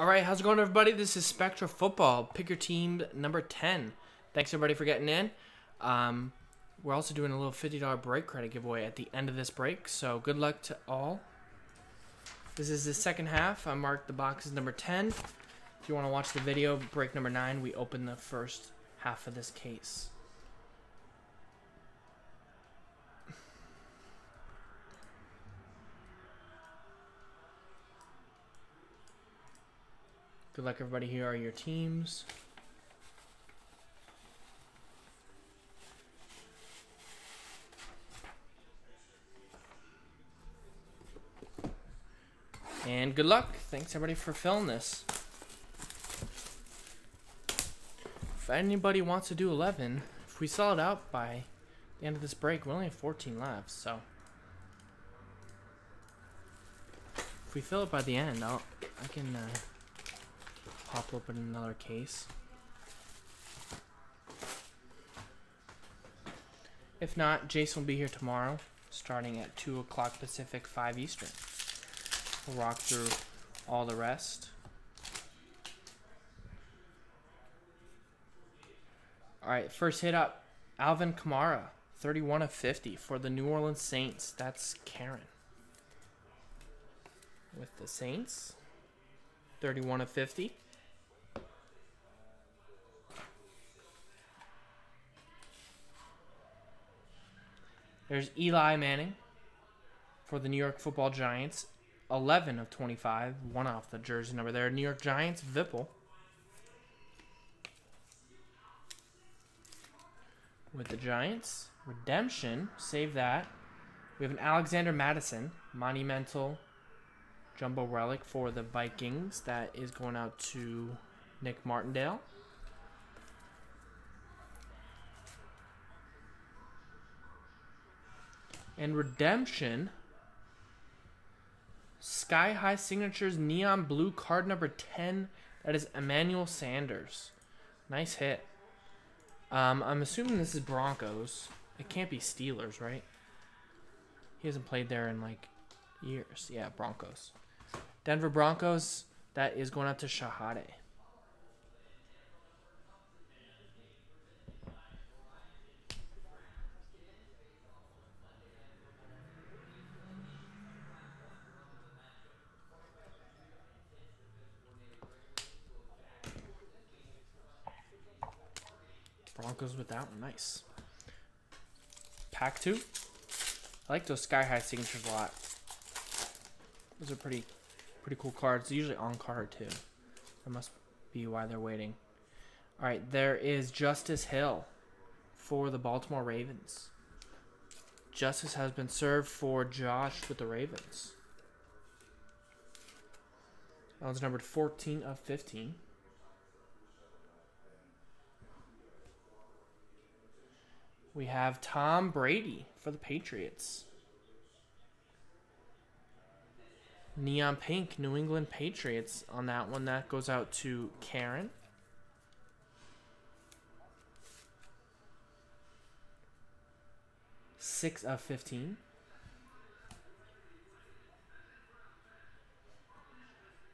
All right, how's it going, everybody? This is Spectra Football. Pick your team number 10. Thanks, everybody, for getting in. Um, we're also doing a little $50 break credit giveaway at the end of this break, so good luck to all. This is the second half. I marked the boxes number 10. If you want to watch the video, break number 9, we open the first half of this case. Good luck, everybody. Here are your teams. And good luck. Thanks, everybody, for filling this. If anybody wants to do 11, if we sell it out by the end of this break, we only have 14 left, so... If we fill it by the end, I'll, I can... Uh, pop open another case. If not, Jason will be here tomorrow, starting at 2 o'clock Pacific, 5 Eastern. We'll rock through all the rest. Alright, first hit up Alvin Kamara, 31 of 50 for the New Orleans Saints. That's Karen. With the Saints, 31 of 50. There's Eli Manning for the New York Football Giants. 11 of 25. One off the jersey number there. New York Giants, Vipple. With the Giants. Redemption. Save that. We have an Alexander Mattison, Monumental Jumbo Relic for the Vikings. That is going out to Nick Martindale. And Redemption. Sky High Signatures Neon Blue card number 10. That is Emmanuel Sanders. Nice hit. Um, I'm assuming this is Broncos. It can't be Steelers, right? He hasn't played there in like years. Yeah, Broncos. Denver Broncos. That is going out to Shahade. Broncos without. Nice. Pack two. I like those sky high signatures a lot. Those are pretty pretty cool cards. They're usually on card too. That must be why they're waiting. Alright, there is Justice Hill for the Baltimore Ravens. Justice has been served for Josh with the Ravens. That one's numbered 14 of 15. We have Tom Brady for the Patriots. Neon Pink, New England Patriots on that one. That goes out to Karen. Six of 15.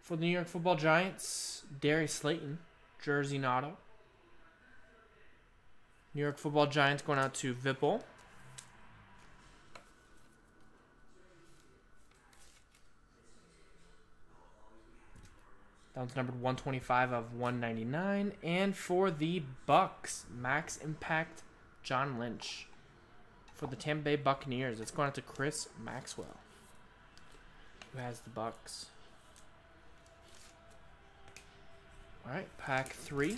For the New York Football Giants, Darius Slayton, Jersey Notto. New York Football Giants going out to Vipple. That one's numbered 125 of 199. And for the Bucks, Max Impact John Lynch. For the Tampa Bay Buccaneers, it's going out to Chris Maxwell. Who has the Bucks. All right, pack three.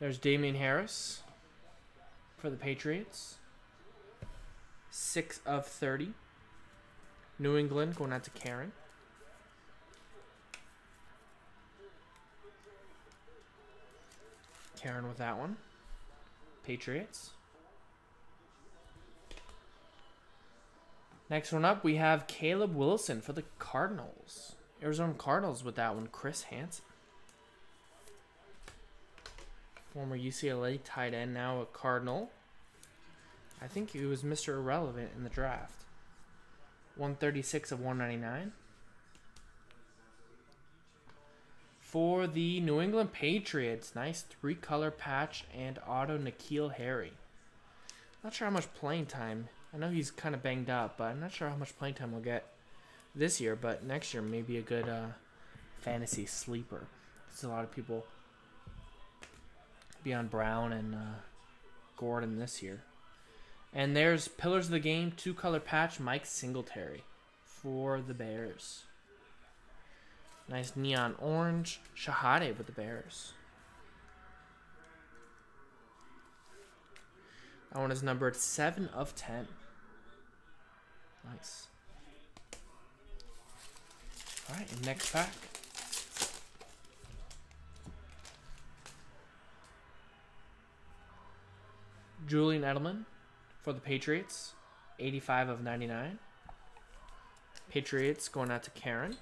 There's Damien Harris for the Patriots. 6 of 30. New England going out to Karen. Karen with that one. Patriots. Next one up, we have Caleb Wilson for the Cardinals. Arizona Cardinals with that one, Chris Hansen former UCLA tight end, now a Cardinal. I think he was Mr. Irrelevant in the draft. 136 of 199. For the New England Patriots, nice three color patch and auto N'Keal Harry. Not sure how much playing time. I know he's kind of banged up, but I'm not sure how much playing time we'll get this year. But next year, maybe a good uh, fantasy sleeper. There's a lot of people beyond Brown and uh, Gordon this year. And there's Pillars of the Game, two color patch, Mike Singletary for the Bears. Nice neon orange. Shahade with the Bears. That one is numbered 7 of 10. Nice. Alright, next pack. Julian Edelman for the Patriots. 85 of 99. Patriots going out to Karen.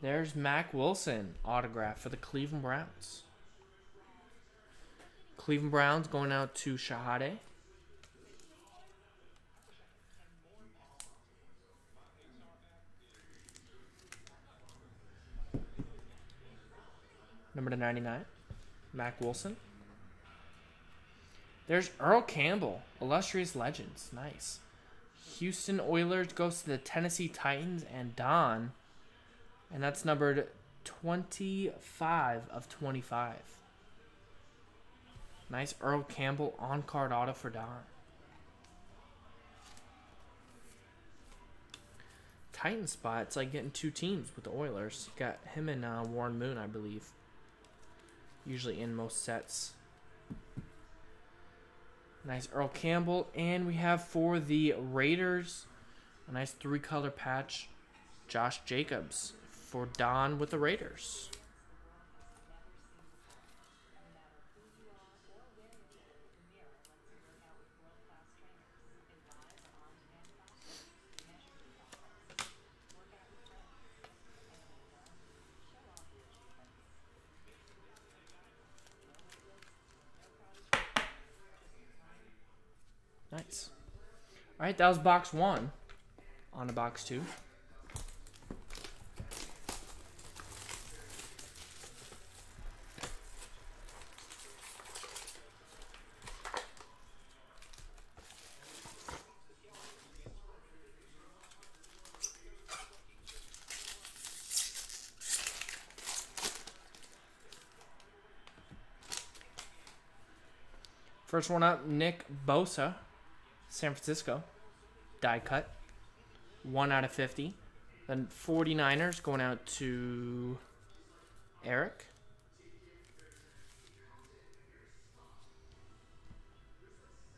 There's Mack Wilson autograph for the Cleveland Browns. Cleveland Browns going out to Shahade. Number to 99, Mack Wilson. There's Earl Campbell, illustrious legends. Nice. Houston Oilers goes to the Tennessee Titans and Don. And that's numbered 25 of 25. Nice Earl Campbell on card auto for Don. Titan spot. It's like getting two teams with the Oilers. Got him and uh, Warren Moon, I believe. Usually in most sets. Nice Earl Campbell. And we have for the Raiders a nice three color patch. Josh Jacobs for Don with the Raiders. Nice. All right, that was box one. On to box two. First one up, Nick Bosa, San Francisco, die cut, one out of 50. Then 49ers going out to Eric.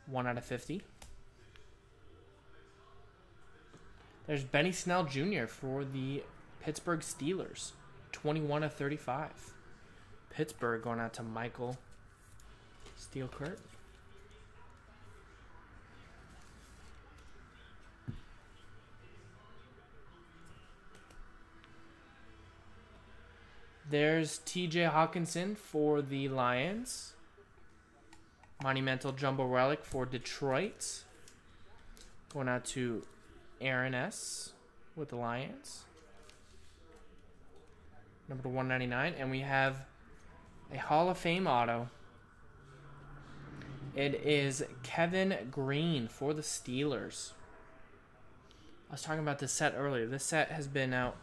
One out of 50. There's Benny Snell Jr. for the Pittsburgh Steelers. 21 of 35. Pittsburgh going out to Michael Steelkurt. There's TJ Hockenson for the Lions. Monumental Jumbo Relic for Detroit. Going out to Aaron S. with the Lions. Number 199. And we have a Hall of Fame auto. It is Kevin Greene for the Steelers. I was talking about this set earlier. This set has been out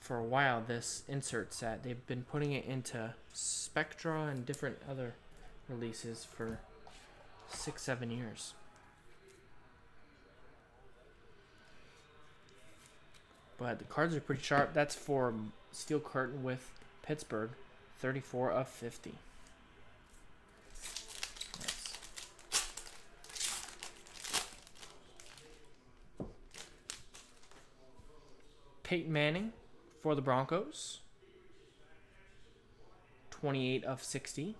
for a while, this insert set. They've been putting it into Spectra and different other releases for six, seven years. But the cards are pretty sharp. That's for Steel Curtain with Pittsburgh, 34 of 50. Nice. Peyton Manning, for the Broncos. 28 of 60.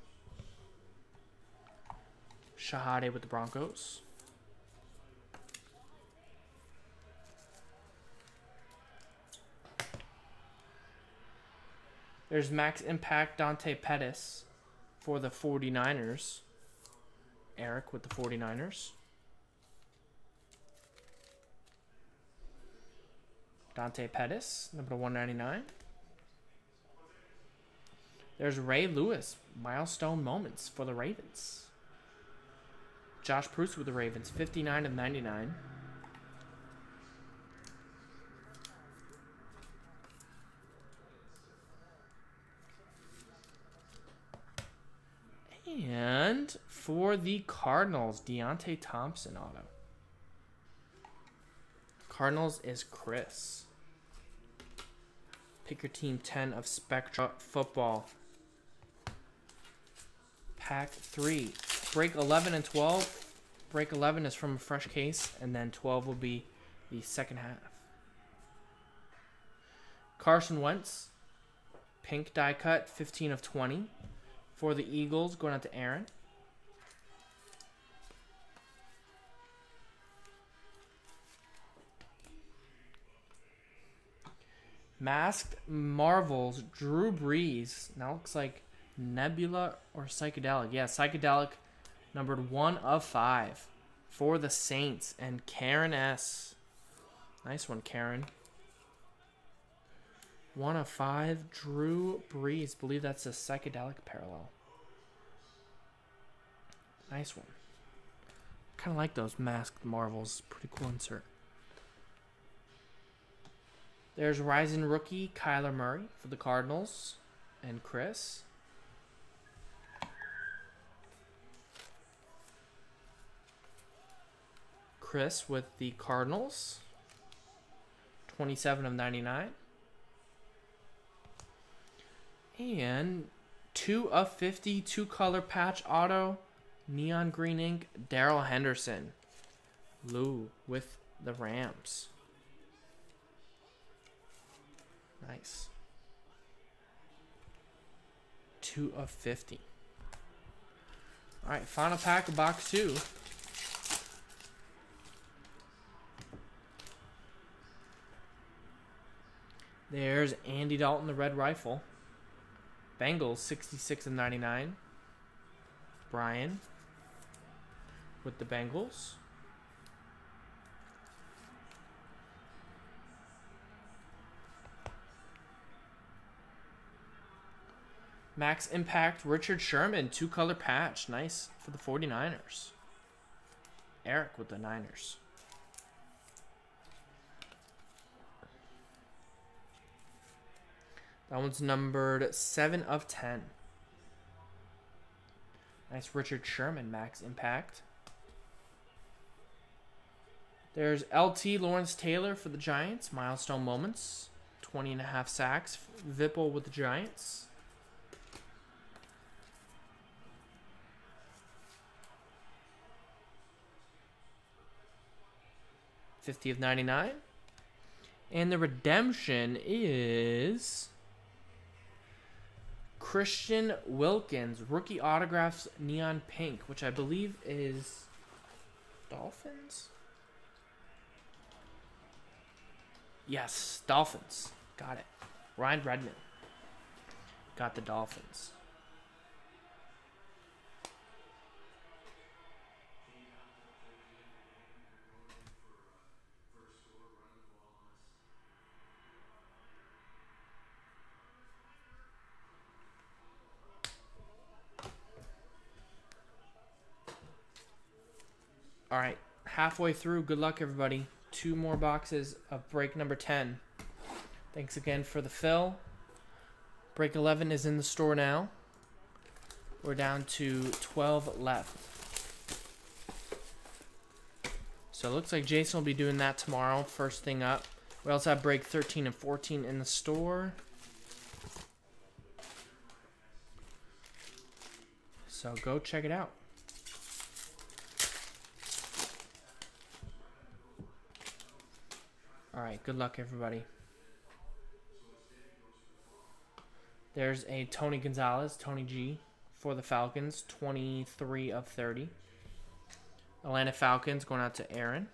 Shahade with the Broncos. There's Max Impact Dante Pettis for the 49ers. Eric with the 49ers. Dante Pettis, number 199. There's Ray Lewis, milestone moments for the Ravens. Josh Bruce with the Ravens, 59 of 99. And for the Cardinals, Deonte Thompson auto. Cardinals is Chris. Pick your team 10 of Spectra Football. Pack 3. Break 11 and 12. Break 11 is from a fresh case, and then 12 will be the second half. Carson Wentz. Pink die cut, 15 of 20. For the Eagles, going out to Aaron. Masked Marvels, Drew Brees. Now looks like Nebula or Psychedelic. Yeah, Psychedelic, numbered one of five for the Saints and Karen S. Nice one, Karen. One of five, Drew Brees. Believe that's a psychedelic parallel. Nice one. Kind of like those masked marvels. Pretty cool insert. There's Rising rookie Kyler Murray for the Cardinals and Chris. Chris with the Cardinals. 27 of 99. And 2 of 50, two color patch auto, neon green ink, Darrell Henderson. Lou with the Rams. Nice. 2 of 50. All right, final pack of box 2. There's Andy Dalton, the red rifle. Bengals, 66 and 99. Brian with the Bengals. Max Impact, Richard Sherman, two color patch. Nice for the 49ers. Eric with the Niners. That one's numbered 7 of 10. Nice Richard Sherman Max Impact. There's LT Lawrence Taylor for the Giants. Milestone moments. 20 and a half sacks. Vipple with the Giants. Fifty of ninety nine. And the redemption is Christian Wilkins, rookie autographs, neon pink, which I believe is Dolphins. Yes, Dolphins. Got it. Ryan Redmond. Got the Dolphins. All right, halfway through. Good luck, everybody. Two more boxes of break number 10. Thanks again for the fill. Break 11 is in the store now. We're down to 12 left. So it looks like Jason will be doing that tomorrow, first thing up. We also have break 13 and 14 in the store. So go check it out. Good luck, everybody. There's a Tony Gonzalez, Tony G, for the Falcons, 23 of 30. Atlanta Falcons going out to Aaron.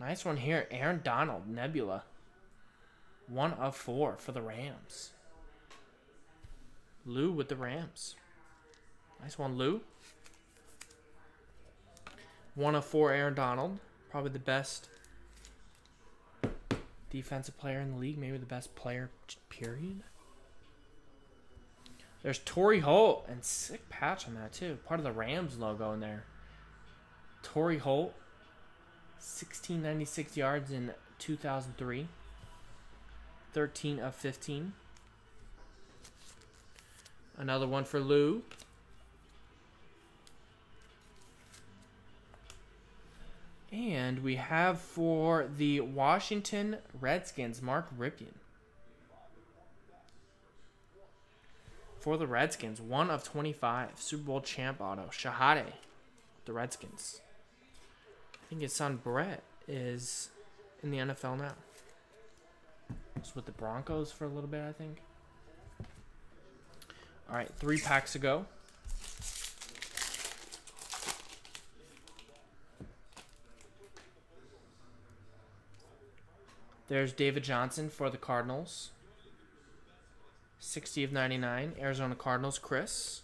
Nice one here, Aaron Donald, Nebula. One of four for the Rams. Lou with the Rams. Nice one, Lou. One of four, Aaron Donald. Probably the best defensive player in the league. Maybe the best player, period. There's Torry Holt and sick patch on that too. Part of the Rams logo in there. Torry Holt, 1696 yards in 2003. 13 of 15. Another one for Lou. And we have for the Washington Redskins, Mark Rypien. For the Redskins, 1 of 25. Super Bowl champ auto. Shahade, the Redskins. I think his son Brett is in the NFL now. Was with the Broncos for a little bit, I think. All right, three packs to go. There's David Johnson for the Cardinals. 60 of 99. Arizona Cardinals, Chris.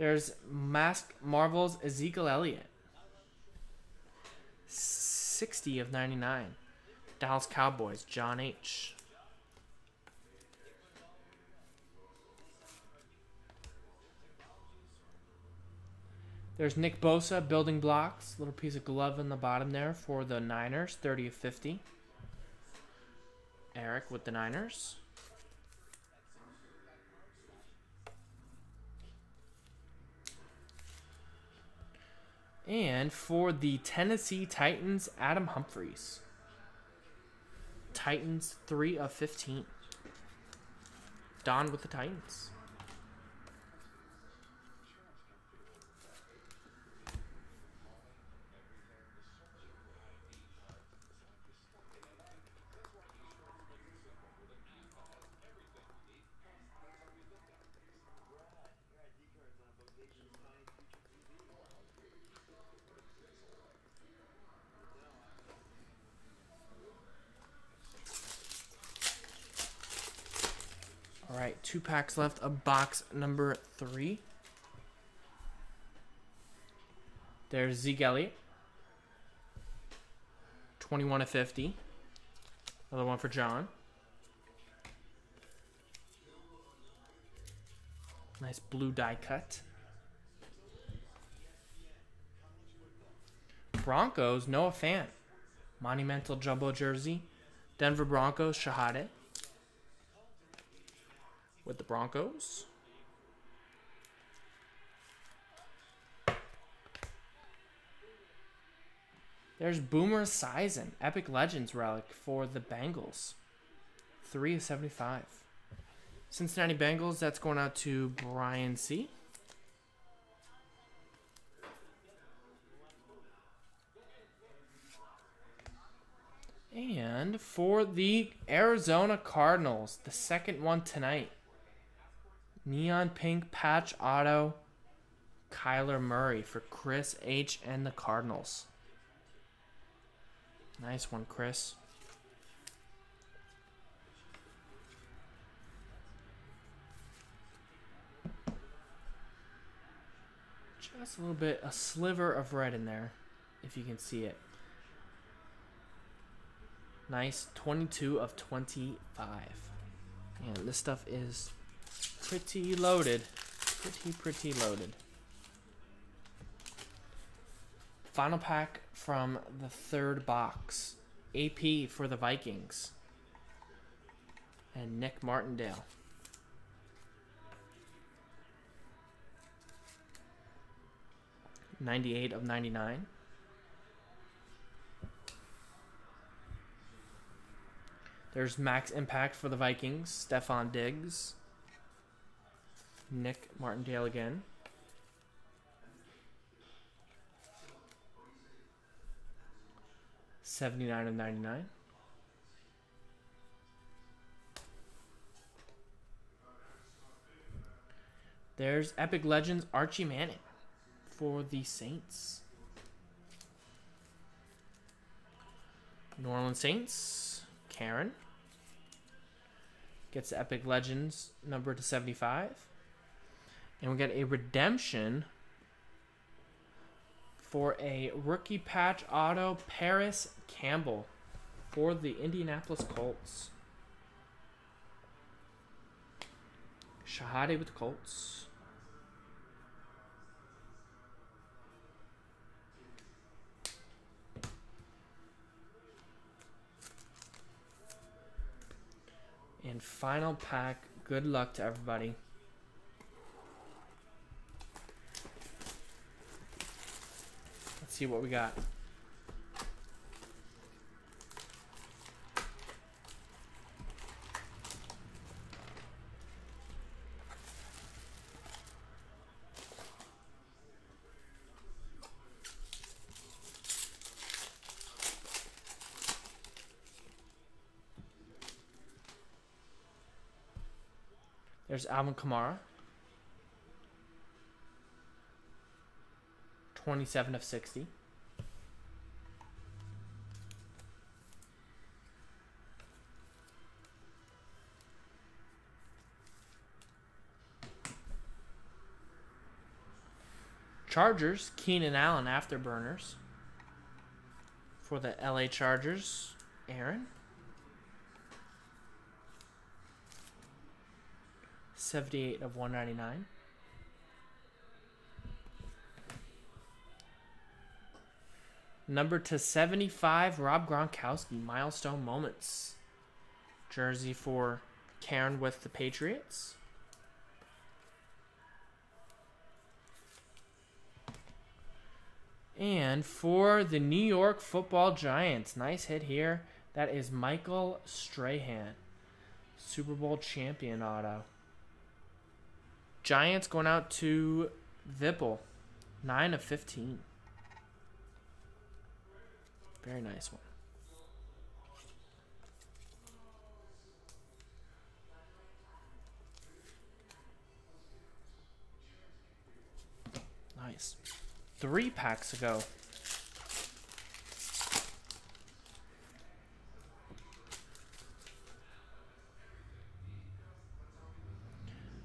There's Mask Marvels Ezekiel Elliott. 60 of 99. Dallas Cowboys, John H. There's Nick Bosa, building blocks. Little piece of glove in the bottom there for the Niners, 30 of 50. Eric with the Niners. And for the Tennessee Titans, Adam Humphries. Titans, 3 of 15. Don with the Titans. All right, two packs left of box number three. There's Zeke Elliott. 21 of 50. Another one for John. Nice blue die cut. Broncos, Noah Fant. Monumental jumbo jersey. Denver Broncos, Shahade with the Broncos. There's Boomer Esiason, Epic Legends relic for the Bengals. 3 of 75. Cincinnati Bengals, that's going out to Brian C. And for the Arizona Cardinals, the second one tonight. Neon pink patch auto. Kyler Murray for Chris H and the Cardinals. Nice one, Chris. Just a little bit, a sliver of red in there, if you can see it. Nice, 22 of 25. And this stuff is pretty loaded. Pretty, pretty loaded. Final pack from the third box. AP for the Vikings. And Nick Martindale. Ninety-eight of ninety-nine. There's max impact for the Vikings. Stefon Diggs. Nick Martindale again. Seventy nine of ninety nine. There's Epic Legends Archie Manning for the Saints. New Orleans Saints, Karen. Gets Epic Legends number to 75. And we get a redemption for a rookie patch auto, Parris Campbell for the Indianapolis Colts. Shahade with the Colts. And final pack. Good luck to everybody. See what we got. There's Alvin Kamara. 27 of 60. Chargers, Keenan Allen afterburners. For the LA Chargers, Aaron. 78 of 199. Number to 75, Rob Gronkowski, milestone moments. Jersey for Karen with the Patriots. And for the New York football Giants, nice hit here. That is Michael Strahan, Super Bowl champion auto. Giants going out to Vipple. 9 of 15. Very nice one. Nice. Three packs ago.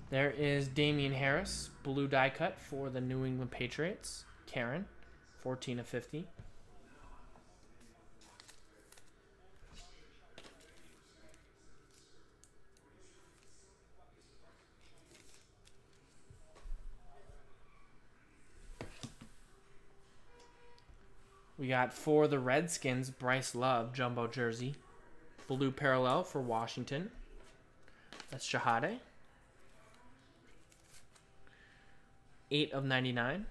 There is Damien Harris, blue die cut for the New England Patriots. Karen, 14 of 50. We got for the Redskins, Bryce Love, jumbo jersey. Blue parallel for Washington. That's Shahade. 8 of 99.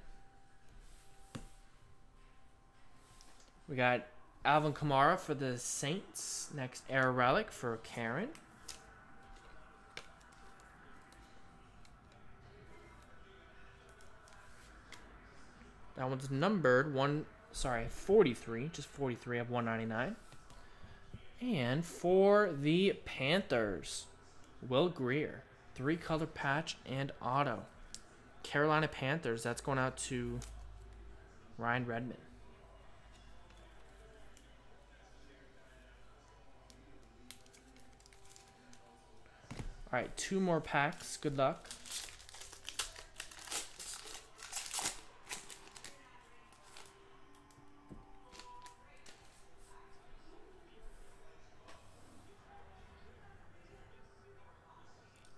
We got Alvin Kamara for the Saints. Next, Air Relic for Karen. That one's numbered one, sorry, 43, just 43 of 199. And for the Panthers, Will Grier, three color patch and auto. Carolina Panthers, that's going out to Ryan Redmond. All right, two more packs. Good luck.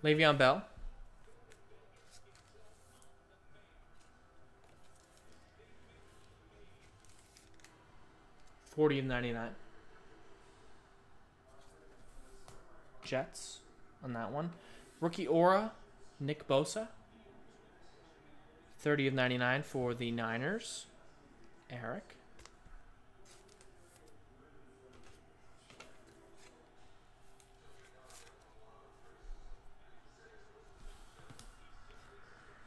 Le'Veon Bell. 40 of 99. Jets on that one. Rookie Aura, Nick Bosa. 30 of 99 for the Niners. Eric.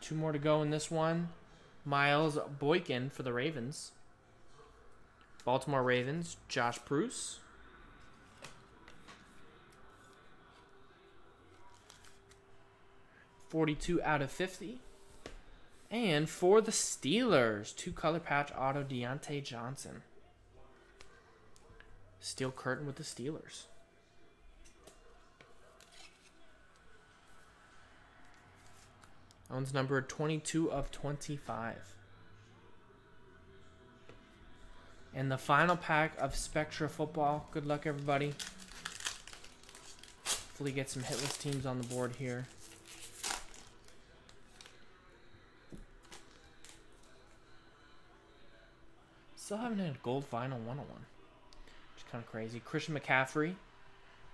Two more to go in this one. Miles Boykin for the Ravens. Baltimore Ravens, Josh Bruce. Forty-two out of fifty And for the Steelers, two color patch auto Diontae Johnson. Steel curtain with the Steelers. Owns number 22 of 25. And the final pack of Spectra Football. Good luck, everybody. Hopefully get some hitless teams on the board here. Still haven't had a gold vinyl 101. Which is kind of crazy. Christian McCaffrey.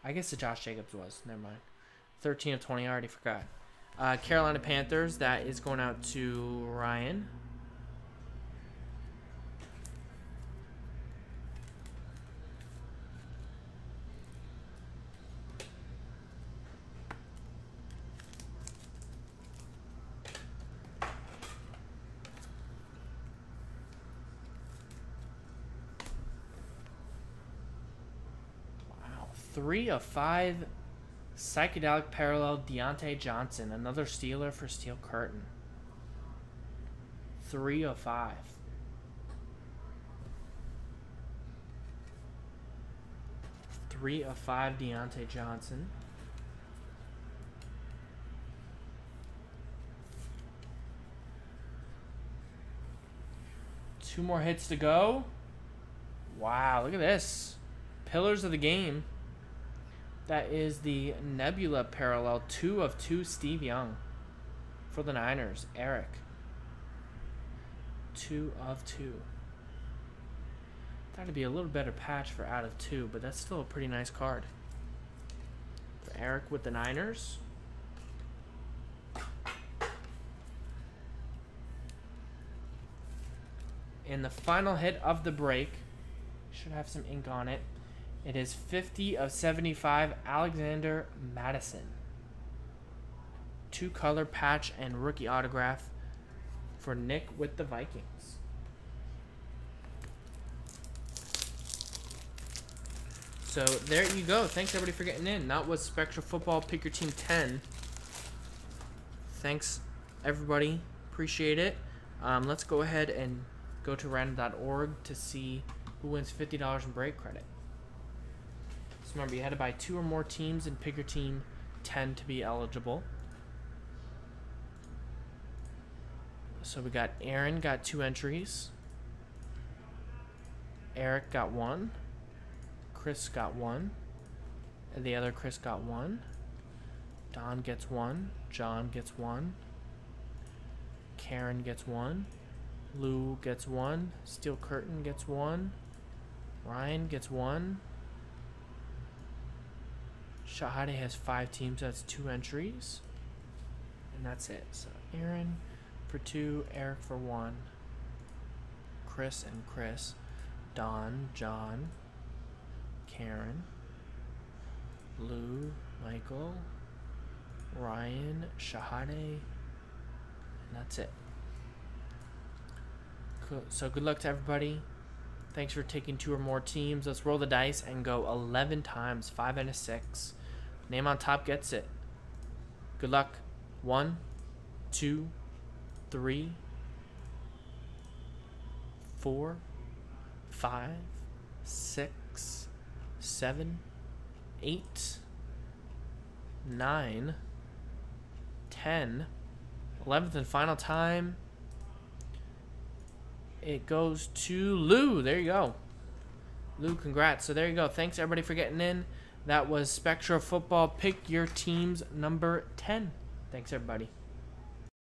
I guess the Josh Jacobs was. Never mind. 13 of 20. I already forgot. Uh, Carolina Panthers. That is going out to Ryan. Wow. Three of five Psychedelic Parallel Diontae Johnson, another Steeler for Steel Curtain. Three of five. Three of five Diontae Johnson. Two more hits to go. Wow, look at this. Pillars of the game. That is the Nebula parallel. Two of two Steve Young for the Niners. Eric. Two of two. That'd be a little better patch for out of two, but that's still a pretty nice card. For Eric with the Niners. And the final hit of the break should have some ink on it. It is 50 of 75 Alexander Mattison. Two color patch and rookie autograph for Nick with the Vikings. So there you go. Thanks everybody for getting in. That was Spectra Football Pick Your Team 10. Thanks everybody. Appreciate it. Um, let's go ahead and go to random.org to see who wins $50 in break credit. Remember, you had to buy two or more teams and pick your team 10 to be eligible. So we got Aaron got two entries. Eric got one. Chris got one. And the other Chris got one. Don gets one. John gets one. Karen gets one. Lou gets one. Steel Curtain gets one. Ryan gets one. Shahade has five teams. That's two entries. And that's it. So Aaron for two, Eric for one. Chris and Chris. Don, John, Karen, Lou, Michael, Ryan, Shahade, and that's it. Cool. So good luck to everybody. Thanks for taking two or more teams. Let's roll the dice and go 11 times, 5 and a 6. Name on top gets it. Good luck. One, two, three, four, five, six, seven, eight, nine, ten, eleventh and final time. It goes to Lou. There you go. Lou, congrats. So there you go. Thanks everybody for getting in. That was Spectra Football. Pick your teams number 10. Thanks everybody.